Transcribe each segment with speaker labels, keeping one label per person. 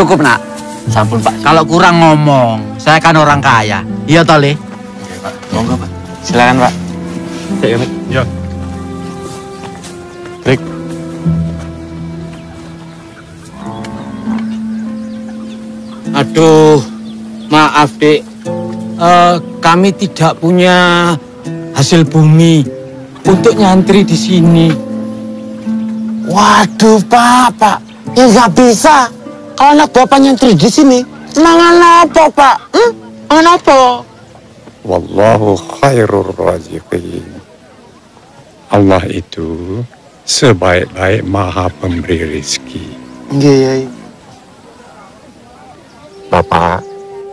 Speaker 1: Cukup nak.
Speaker 2: Sampun Pak.
Speaker 1: Kalau kurang ngomong, saya kan orang kaya. Iya toh Le?
Speaker 2: Pak. Monggo Pak. Silakan Pak.
Speaker 3: Ya, ya. Trik.
Speaker 4: Aduh, maaf dek. Eh, kami tidak punya hasil bumi untuk nyantri di sini.
Speaker 5: Waduh, Pak, Pak. Ya nggak bisa. Kalau anak Bapak nyantri di sini, mangan apa, Pak? Hmm? Mangan apa?
Speaker 3: Wallahu khairur raziqin. Allah itu sebaik-baik maha pemberi rezeki.
Speaker 5: Iya, iya.
Speaker 3: Bapak,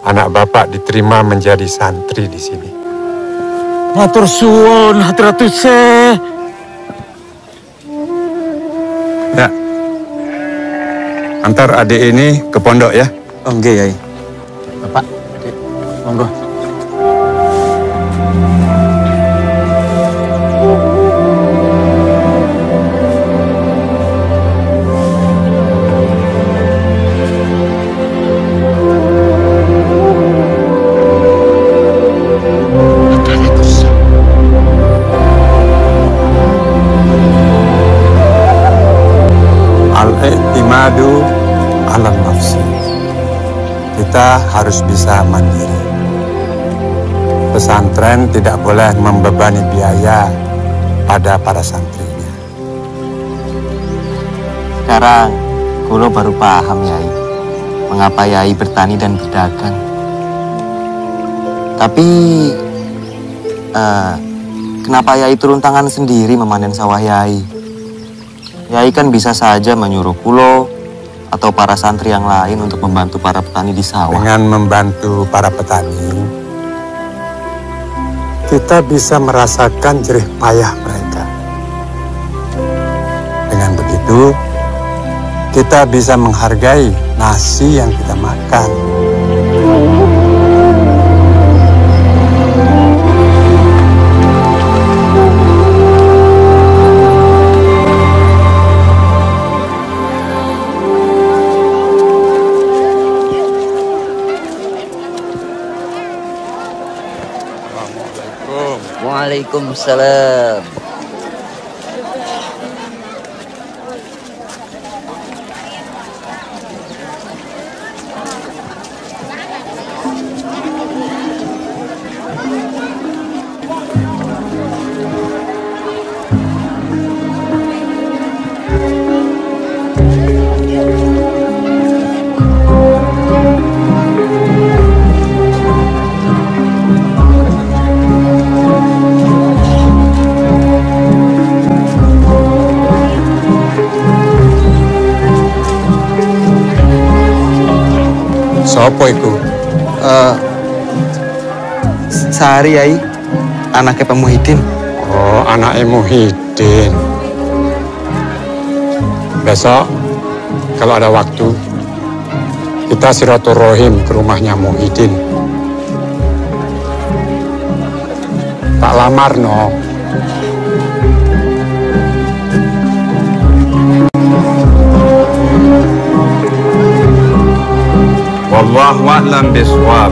Speaker 3: anak Bapak diterima menjadi santri di sini.
Speaker 4: Matur suwun, hadratus Syekh.
Speaker 3: Antar adik ini ke pondok ya.
Speaker 2: Oh, nggih, Yai. Bapak, Dek, monggo.
Speaker 3: Al-i'timadu nafsi. Kita harus bisa mandiri. Pesantren tidak boleh membebani biaya pada para santrinya.
Speaker 2: Sekarang, kulo baru paham, Yai. Mengapa Yai bertani dan berdagang. Tapi, eh, kenapa Yai turun tangan sendiri memanen sawah Yai? Yai kan bisa saja menyuruh kulo atau para santri yang lain untuk membantu para petani di sawah.
Speaker 3: Dengan membantu para petani, kita bisa merasakan jerih payah mereka. Dengan begitu, kita bisa menghargai nasi yang kita makan.
Speaker 1: Waalaikumsalam.
Speaker 3: Sopo iku?
Speaker 2: Eh, Sehari Yai, anaknya Pak Muhyiddin.
Speaker 3: Oh, anaknya Muhyiddin. Besok, kalau ada waktu, kita silaturahim ke rumahnya Muhyiddin. Tak lamar, no.
Speaker 6: Wallahu a'lam bishawab.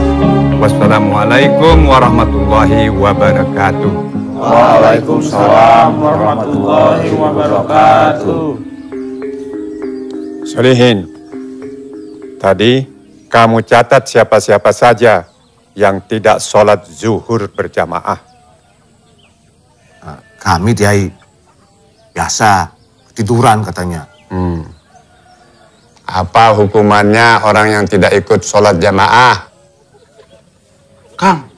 Speaker 6: Wassalamualaikum warahmatullahi wabarakatuh.
Speaker 7: Waalaikumsalam warahmatullahi wabarakatuh.
Speaker 3: Solihin, tadi kamu catat siapa-siapa saja yang tidak sholat zuhur berjamaah.
Speaker 5: Kami Kiai biasa tiduran katanya.
Speaker 3: Hmm. Apa hukumannya orang yang tidak ikut sholat jamaah?
Speaker 7: Kang,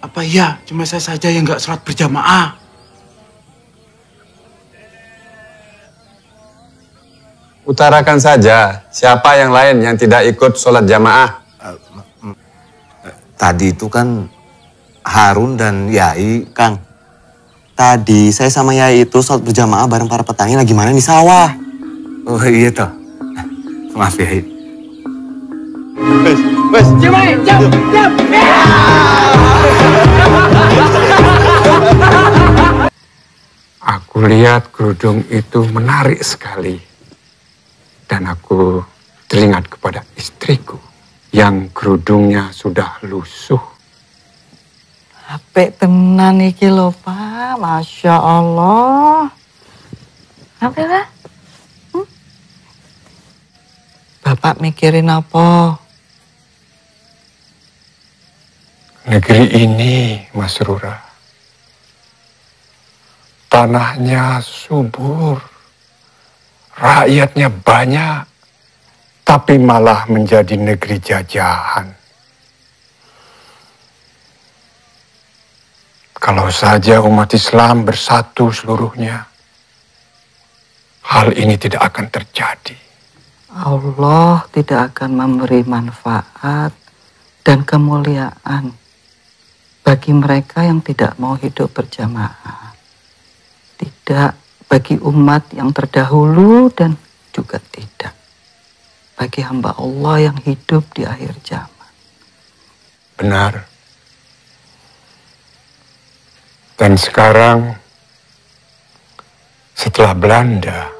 Speaker 7: apa iya cuma saya saja yang nggak sholat berjamaah?
Speaker 3: Utarakan saja, siapa yang lain yang tidak ikut sholat jamaah?
Speaker 5: Tadi itu kan Harun dan Yai,
Speaker 2: Kang, tadi saya sama Yai itu sholat berjamaah bareng para petani lagi mana di sawah.
Speaker 5: Oh iya toh. Maaf Yai.
Speaker 3: Aku lihat kerudung itu menarik sekali. dan aku teringat kepada istriku yang kerudungnya sudah lusuh.
Speaker 8: Apik tenan iki lho, Pak. Masya Allah. Apa ya? Hmm? Bapak mikirin apa?
Speaker 3: Negeri ini, Mas Rura, tanahnya subur, rakyatnya banyak, tapi malah menjadi negeri jajahan. Kalau saja umat Islam bersatu seluruhnya, hal ini tidak akan terjadi.
Speaker 8: Allah tidak akan memberi manfaat dan kemuliaan bagi mereka yang tidak mau hidup berjamaah. Tidak bagi umat yang terdahulu dan juga tidak bagi hamba Allah yang hidup di akhir zaman.
Speaker 3: Benar. Dan sekarang, setelah Belanda,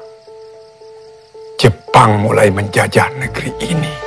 Speaker 3: Jepang mulai menjajah negeri ini.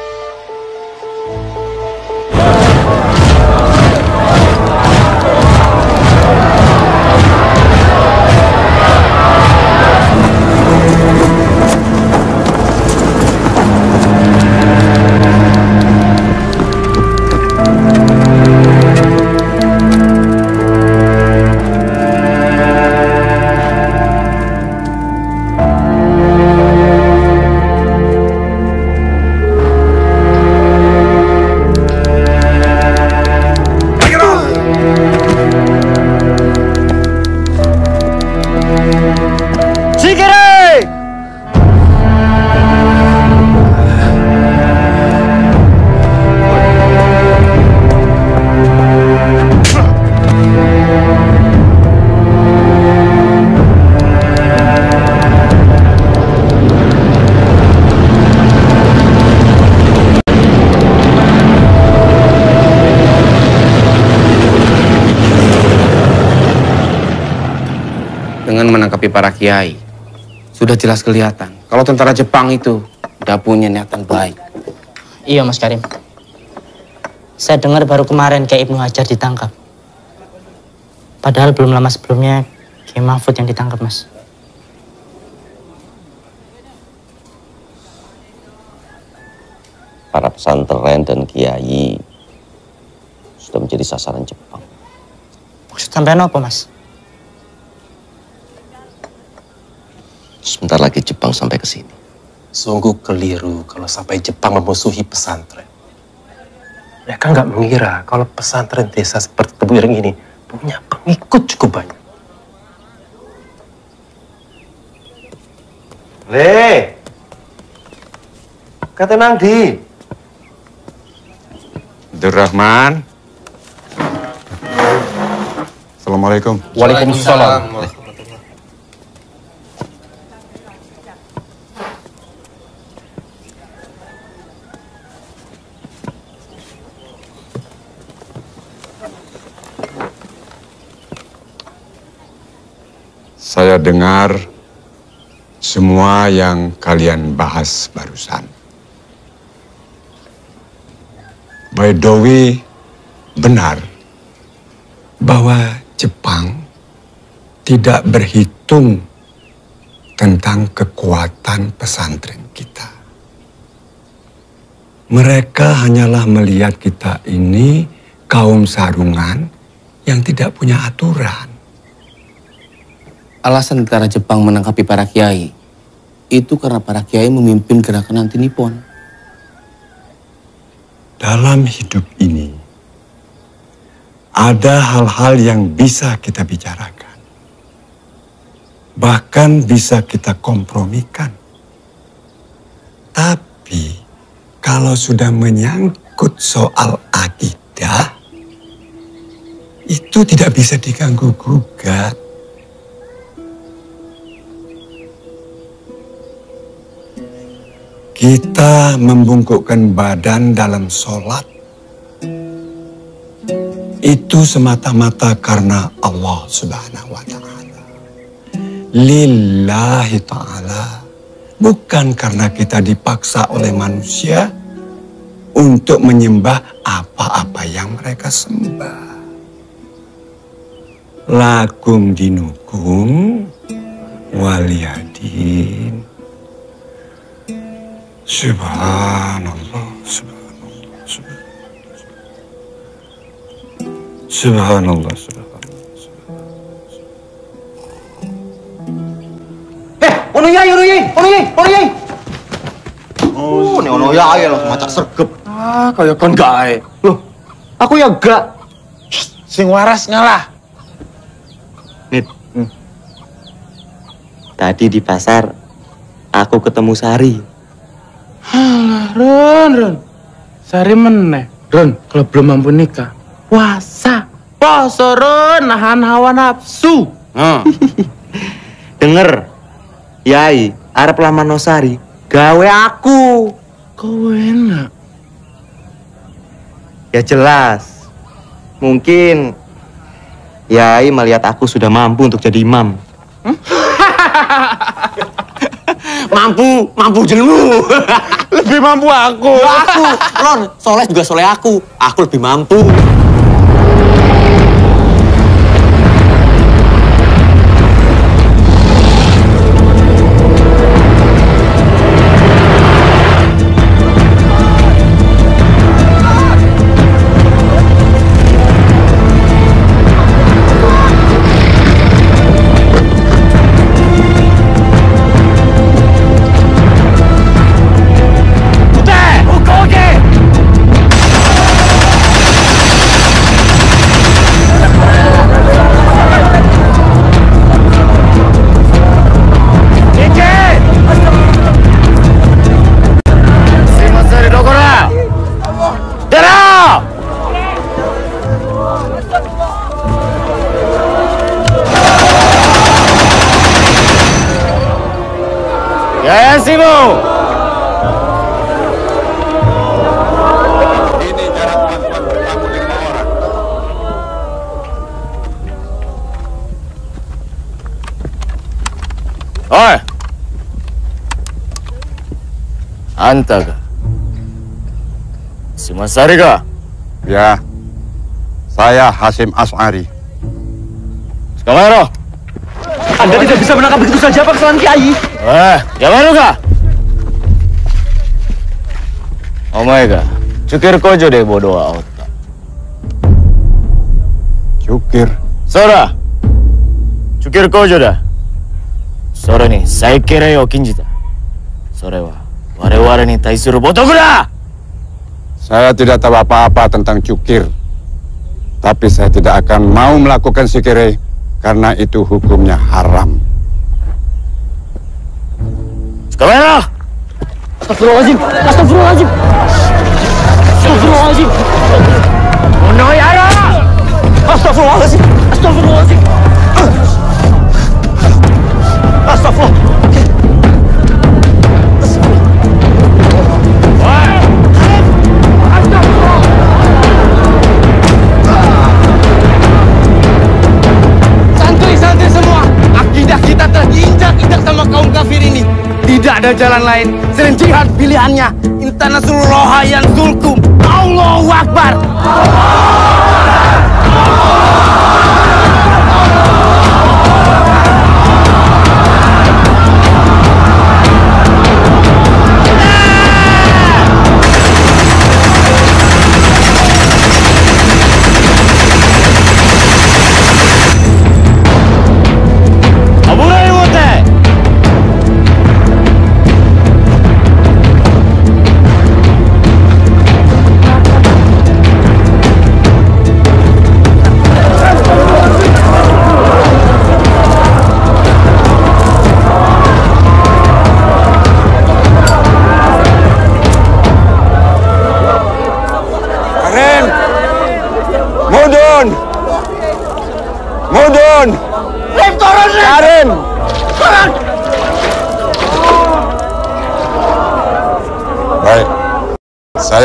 Speaker 9: Para kiai. Sudah jelas kelihatan kalau tentara Jepang itu tidak punya niatan baik.
Speaker 10: Iya Mas Karim. Saya dengar baru kemarin Kiai Ibnu Hajar ditangkap. Padahal belum lama sebelumnya Kiai Mahfud yang ditangkap Mas.
Speaker 11: Para pesantren dan kiai sudah menjadi sasaran Jepang.
Speaker 10: Maksud sampean apa Mas?
Speaker 11: Sebentar lagi Jepang sampai ke sini.
Speaker 12: Sungguh keliru kalau sampai Jepang memusuhi pesantren. Mereka nggak mengira kalau pesantren desa seperti Tebu Ireng ini punya pengikut cukup banyak.
Speaker 2: Le. Kata nang di.
Speaker 6: Abdurrahman. Assalamualaikum.
Speaker 12: Waalaikumsalam.
Speaker 3: Saya dengar semua yang kalian bahas barusan. Baidowi benar bahwa Jepang tidak berhitung tentang kekuatan pesantren kita. Mereka hanyalah melihat kita ini kaum sarungan yang tidak punya aturan.
Speaker 9: Alasan tentara Jepang menangkapi para kiai itu karena para kiai memimpin gerakan anti Nippon.
Speaker 3: Dalam hidup ini, ada hal-hal yang bisa kita bicarakan. Bahkan bisa kita kompromikan. Tapi, kalau sudah menyangkut soal akidah, itu tidak bisa diganggu-gugat. Kita membungkukkan badan dalam sholat itu semata-mata karena Allah Subhanahu wa taala. Lillahi taala bukan karena kita dipaksa oleh manusia untuk menyembah apa-apa yang mereka sembah. Lakum dinukum waliyadin. Subhanallah, subhanallah, subhanallah. Subhanallah, subhanallah.
Speaker 2: Ono yai, ono yai, ono yai, ono yai. Oh, ini ono yai loh, macam sergep.
Speaker 7: Ah, kaya kon gae.
Speaker 2: Loh, aku ya gak.
Speaker 7: Sing waras ngalah.
Speaker 2: Nit. Tadi di pasar, aku ketemu Sari.
Speaker 7: Alah, Ron, Ron. Sari meneh. Ron, kalau belum mampu nikah, puasa. Poso, Ron, nahan hawa nafsu.
Speaker 2: Denger, Yai, arep lamar Sari, gawe aku.
Speaker 7: Kau enak.
Speaker 2: Ya jelas. Mungkin Yai melihat aku sudah mampu untuk jadi imam. mampu, mampu jelmu.
Speaker 7: Lebih mampu aku.
Speaker 2: aku, Ron, soleh juga soleh aku. Aku lebih mampu.
Speaker 7: Anta kah? Si Masari kah?
Speaker 6: Ya, saya Hasim As'ari.
Speaker 7: Kamero.
Speaker 2: Anda tidak bisa menangkap begitu saja Pak Kesalahan Kiai.
Speaker 7: Eh, Kamero kah? Omega, cukir kojo deh bodoh out.
Speaker 6: Cukir.
Speaker 7: Sora, cukir kojo dah. Sore nih, saya kira yo kinjita. Sore wa, ware-ware nih taisuru botoku dah.
Speaker 6: Saya tidak tahu apa-apa tentang cukir. Tapi saya tidak akan mau melakukan sikire karena itu hukumnya haram.
Speaker 7: Kamera.
Speaker 10: Astagfirullahaladzim, astagfirullahaladzim. Astagfirullahaladzim.
Speaker 7: Ono yara.
Speaker 10: Astagfirullahaladzim, astagfirullahaladzim. Astagfirullah.
Speaker 7: Ada jalan lain selain jihad pilihannya. Inta nasrullah yansurkum. Allahu Akbar. Aburai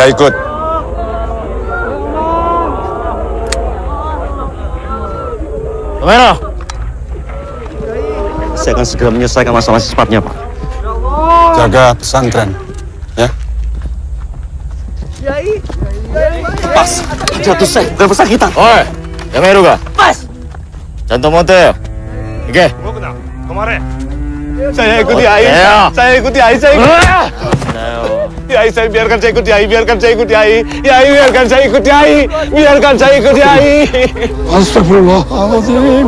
Speaker 6: Saya ikut.
Speaker 7: Kamera.
Speaker 2: Saya akan segera menyelesaikan masalah secepatnya, Pak.
Speaker 3: jaga pesantren. Ya.
Speaker 13: Pas, jatuh saya dan pesakitan. Oi, meru ga? Pas. Jantung monte. Oke.
Speaker 14: Kemarin. Saya ikuti Ai.
Speaker 13: Ayo.
Speaker 14: Saya ikuti Ai. Saya ikuti. Yai, saya biarkan saya ikuti Ai. Biarkan saya ikuti Ai. Yai, biarkan saya ikuti Ai. Biarkan saya ikuti Ai.
Speaker 15: Astagfirullahaladzim.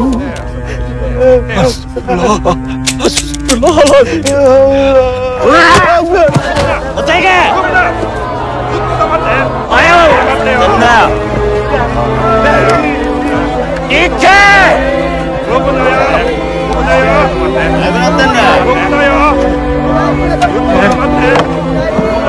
Speaker 13: Oteke. Ayo. Tenang. Ike.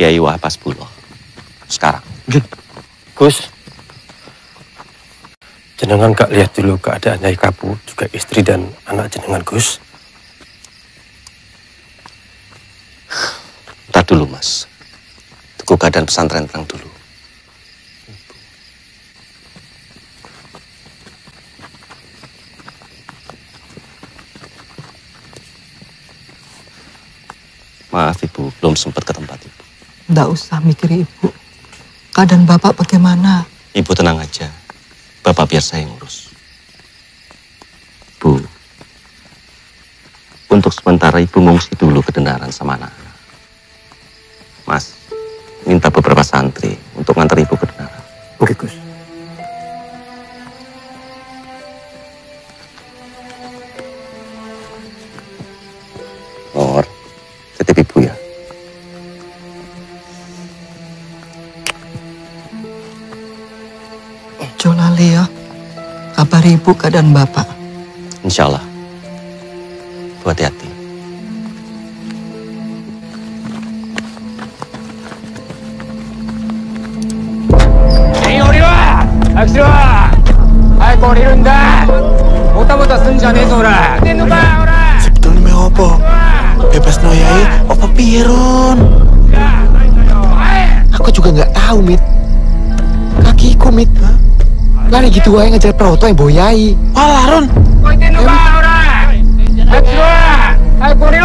Speaker 11: Kiai Wahpas Bulo. Sekarang.
Speaker 16: Gus. Jenengan gak lihat dulu keadaan Nyai Kapu, juga istri dan anak jenengan Gus.
Speaker 11: Ntar dulu, Mas. Tunggu keadaan pesantren tenang dulu. Maaf, Ibu. Belum sempat ke tempat Ibu.
Speaker 8: Usah mikir ibu. Keadaan bapak bagaimana?
Speaker 11: Ibu tenang aja. Bapak biar saya yang urus. Bu, untuk sementara Ibu ngungsi dulu ke Dendaran sama anak-anak. Mas, minta beberapa
Speaker 8: keadaan bapak.
Speaker 11: Insya Allah. Hati-hati.
Speaker 4: gitu aja ngejar tuh yang boyai. Wah, Ron.
Speaker 17: Ayo, kuri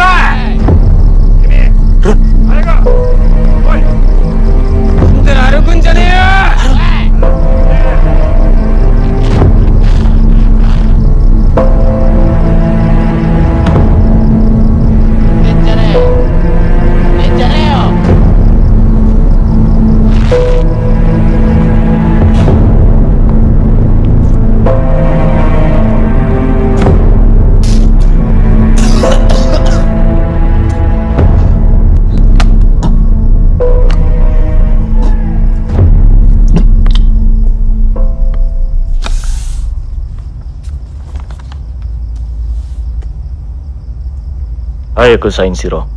Speaker 17: 早く
Speaker 7: サインしろ。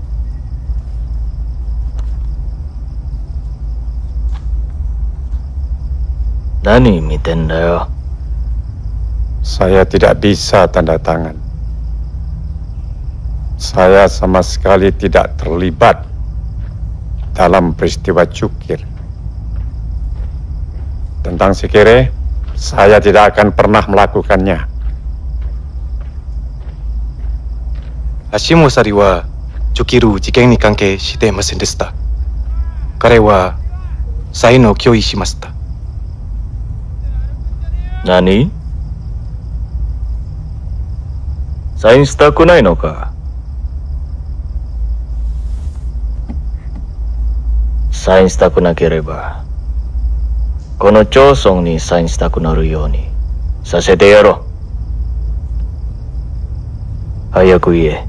Speaker 7: 何見てんだよ。
Speaker 3: Saya tidak bisa tanda tangan. Saya sama sekali tidak terlibat dalam peristiwa cukir. Tentang Sikere, saya tidak akan pernah melakukannya.
Speaker 16: 足もさりは、チョキル事件に関係していませんでした。彼は、才能を共有しました。
Speaker 7: 何サインしたくないのかサインしたくなければ、この町村にサインしたくなるようにさせてやろう。早く言え。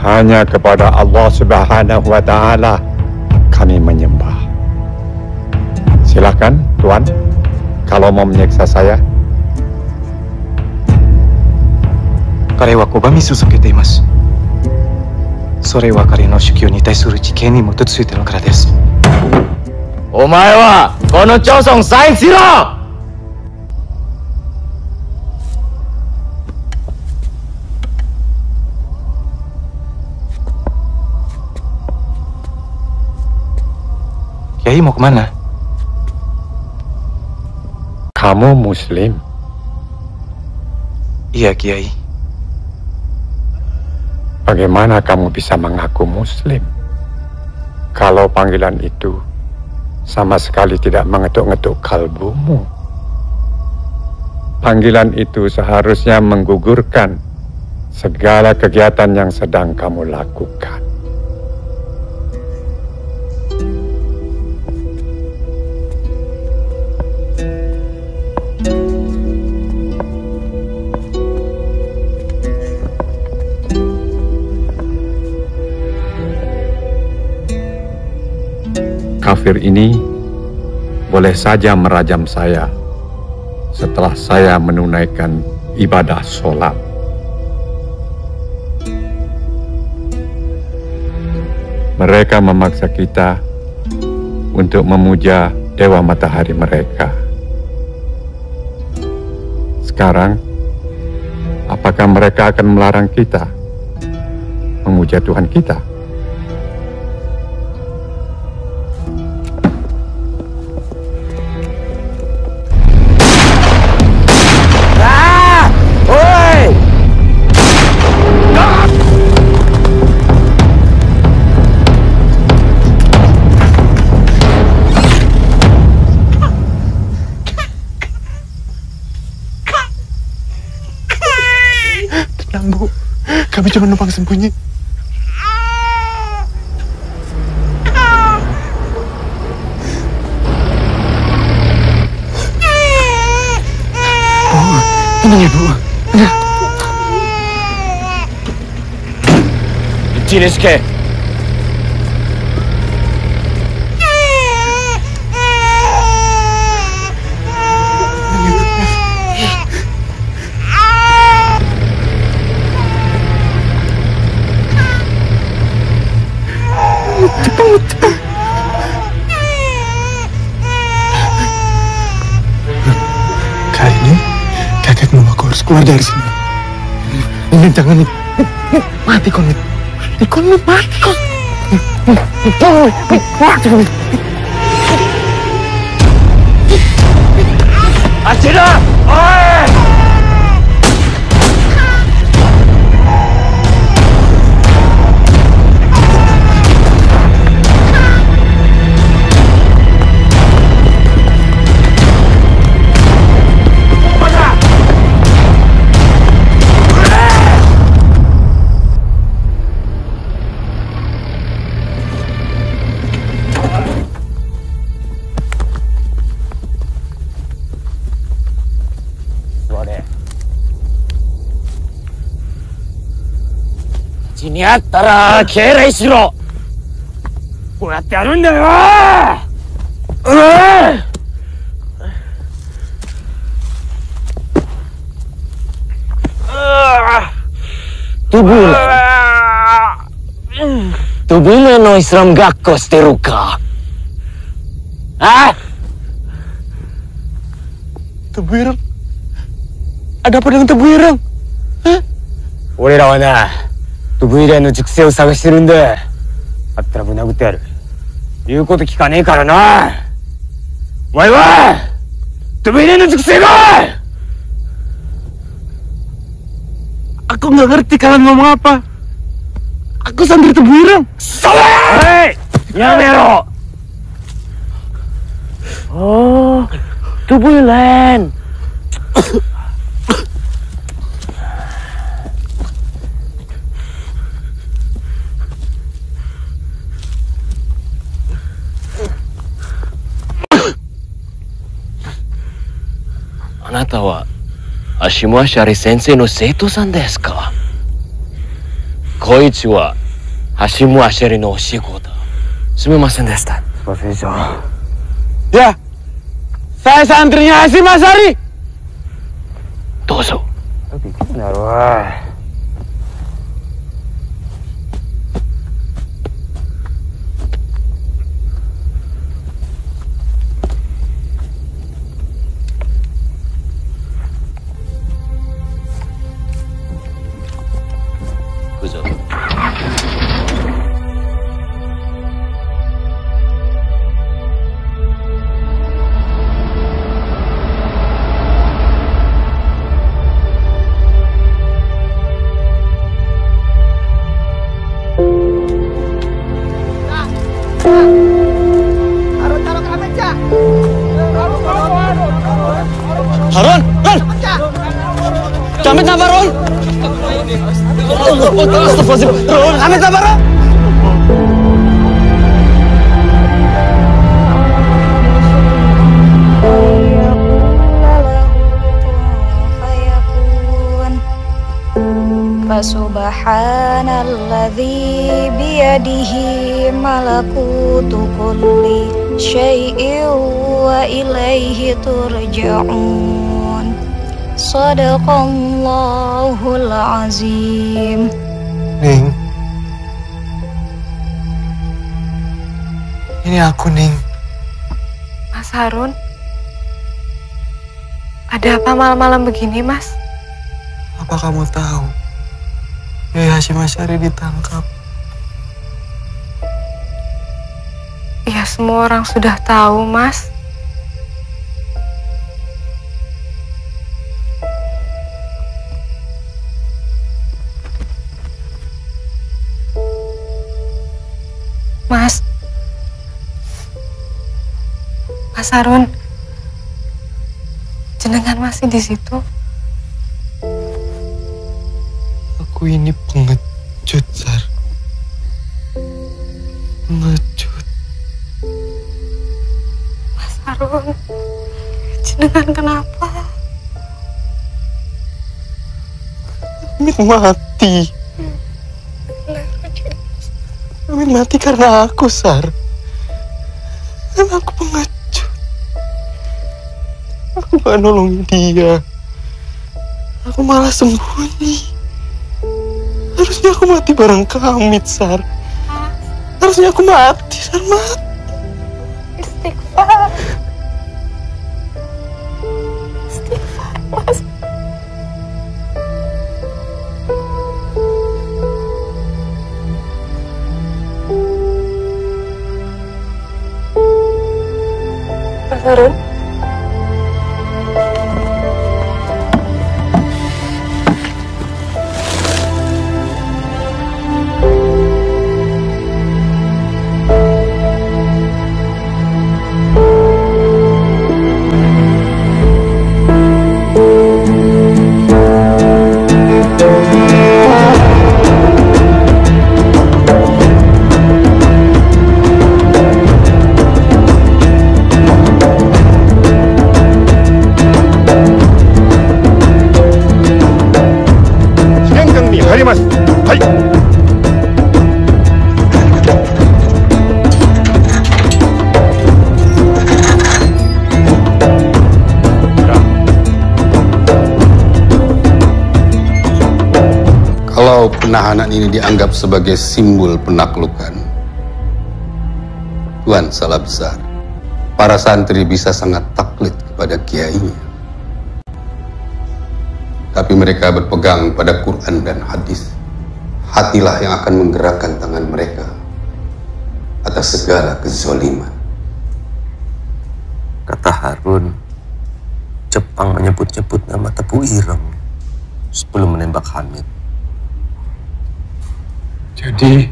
Speaker 3: Hanya kepada Allah Subhanahu wa taala kami menyembah. Silakan, Tuan, kalau mau menyiksa saya.
Speaker 16: 彼は拒み続けていますそれは彼の主教に対する知見に基づいてのからです
Speaker 14: お前はこの町村サインしろ
Speaker 16: Kiai mau ke mana?
Speaker 3: Kamu Muslim?
Speaker 16: Iya Kiai
Speaker 3: Bagaimana kamu bisa mengaku Muslim? Kalau panggilan itu sama sekali tidak mengetuk-ngetuk kalbumu. Panggilan itu seharusnya menggugurkan segala kegiatan yang sedang kamu lakukan. Kafir ini boleh saja merajam saya setelah saya menunaikan ibadah sholat. Mereka memaksa kita untuk memuja dewa matahari mereka. Sekarang, apakah mereka akan melarang kita memuja Tuhan kita?
Speaker 16: Cuma numpang sembunyi. Oh, tenang ya bu. Tenang.
Speaker 14: Jiniske.
Speaker 16: Keluar dari sini. Ini jangan nih. Mati kau nih. Kau nih mati kau. Mati kau nih.
Speaker 14: Ashira! にあったら敬礼しろこうやってやるんだようわ
Speaker 18: Tubuh. Tubuh no Islam gakko shiteru ka? Ah?
Speaker 16: Tebu ireng. Ada apa dengan tebu ireng?
Speaker 18: 俺らはな、 トゥブイレンの熟成を探してるんで、あったらぶなぐってやる。言うこと聞かねえからな。お前は、イレンの熟成がアコンが上ってか
Speaker 7: らのままアパ。アコさん
Speaker 19: でるとブイレン。くそだーやめろおー、ブイレン。なたは
Speaker 7: アシ先生の
Speaker 19: 生徒さんですか？こいつはアシムアリの教え子だ。すみませんでした。すみませんでした
Speaker 9: いや
Speaker 7: Harun, Harun. Jamin sabar, Harun. Astagfirullahaladzim. Harun, jamin sabar, Harun.
Speaker 20: فسبحان الذي بيده ملكوت كل syai'in wa ilaihi turja'un. Sadaqallahul azim.
Speaker 14: Ning. Ini aku Ning.
Speaker 21: Mas Harun Ada apa malam-malam begini Mas?
Speaker 14: Apa kamu tahu? Yai Hashim Asyari ditangkap.
Speaker 21: Ya, semua orang sudah tahu, Mas. Mas. Mas Harun. Jenengan masih di situ?
Speaker 14: Aku ini pengecut.
Speaker 21: Harun. Jenengan kenapa?
Speaker 14: Amit mati. Amit mati karena aku, Sar. Karena aku pengecut. Aku gak nolongin dia. Aku malah sembunyi. Harusnya aku mati bareng Kamit, Sar. Harusnya aku mati, Sar. Mati.
Speaker 21: Harun.
Speaker 6: Dianggap sebagai simbol penaklukan, Tuhan salah besar. Para santri bisa sangat taklid kepada kiainya. Tapi mereka berpegang pada Quran dan hadis. Hatilah yang akan menggerakkan tangan mereka atas segala kezoliman.
Speaker 11: Kata Harun, Jepang menyebut-nyebut nama Tebu Ireng sebelum menembak Hamid.
Speaker 3: Jadi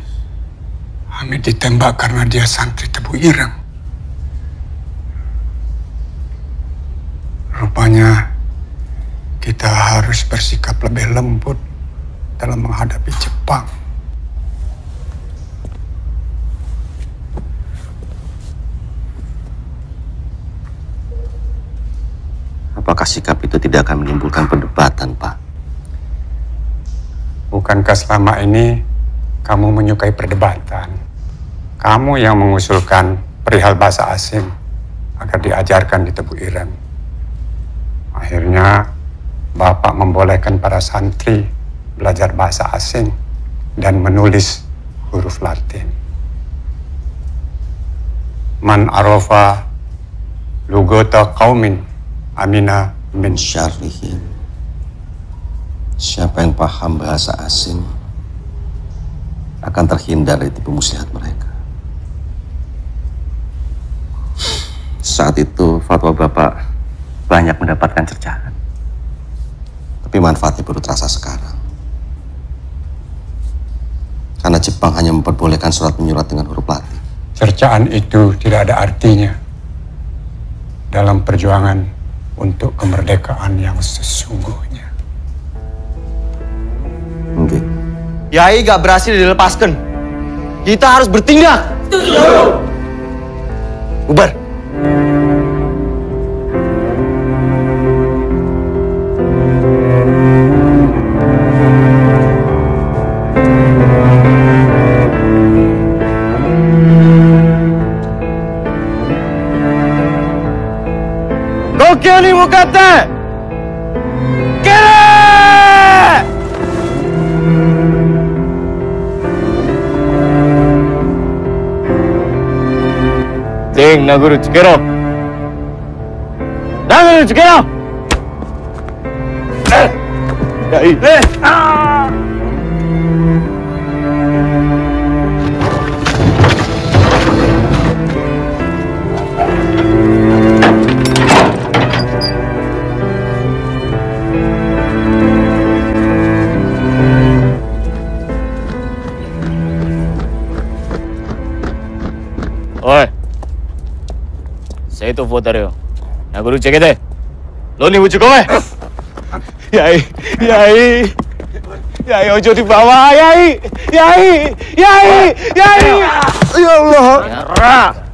Speaker 3: Hamid ditembak karena dia santri Tebu Ireng. Rupanya kita harus bersikap lebih lembut dalam menghadapi Jepang.
Speaker 11: Apakah sikap itu tidak akan menimbulkan perdebatan, Pak?
Speaker 3: Bukankah selama ini kamu menyukai perdebatan? Kamu yang mengusulkan perihal bahasa asing agar diajarkan di Tebu Ireng. Akhirnya Bapak membolehkan para santri belajar bahasa asing dan menulis huruf Latin. Man arofa lugota qaumin amina min
Speaker 11: syarrihim. Siapa yang paham bahasa asing akan terhindar dari tipu muslihat mereka. Saat itu fatwa Bapak banyak mendapatkan cercaan. Tapi manfaatnya baru terasa sekarang. Karena Jepang hanya memperbolehkan surat menyurat dengan huruf Latin.
Speaker 3: Cercaan itu tidak ada artinya dalam perjuangan untuk kemerdekaan yang sesungguhnya.
Speaker 7: Yai gak berhasil dilepaskan. Kita harus bertindak. Bubar. 全員殴るつけろ殴るつけろえいいえあお あ तो वो दर हो। ना गुरु चेके दे। लो नहीं बुझको मैं। याई याई याई ओ ज्योति बाबा याई याई याई याई।
Speaker 14: अल्लाह।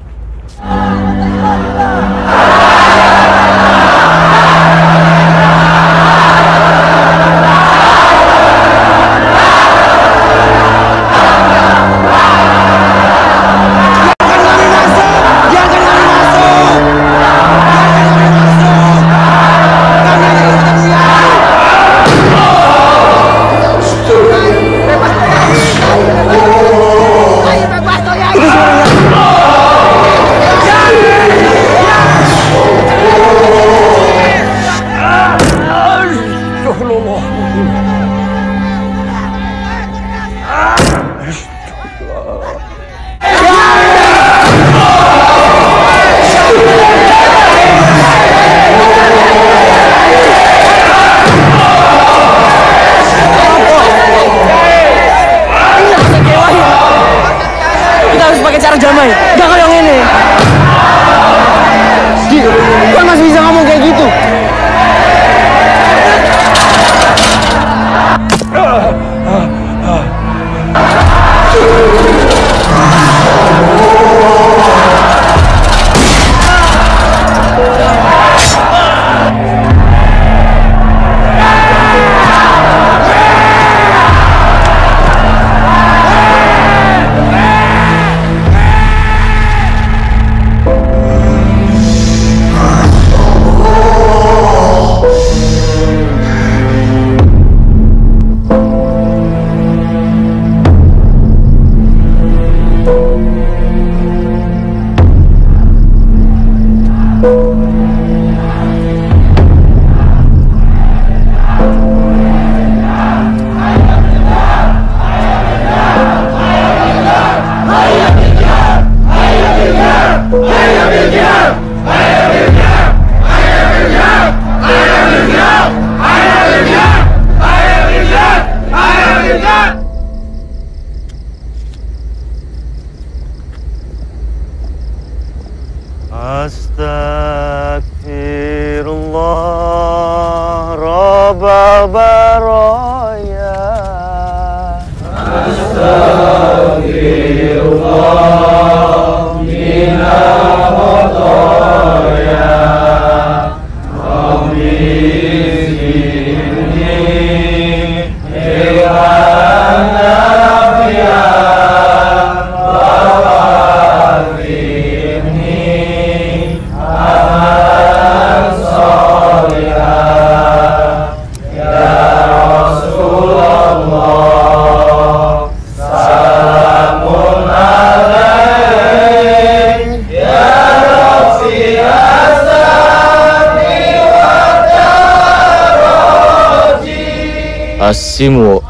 Speaker 7: アッシムを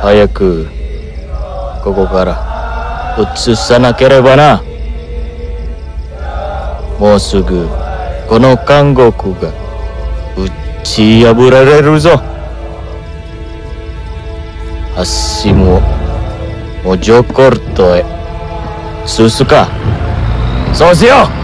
Speaker 7: 早くここから移さなければな。もうすぐこの監獄が打ち破られるぞ。アッシムをモジョコルトへ。進すか。そうしよう。